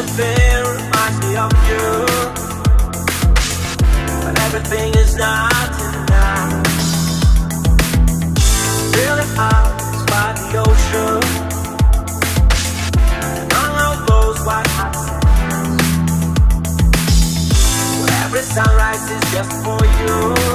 everything reminds me of you. But everything is not enough. Feeling out by the ocean. And all of those white hot sands. Where every sunrise is just for you.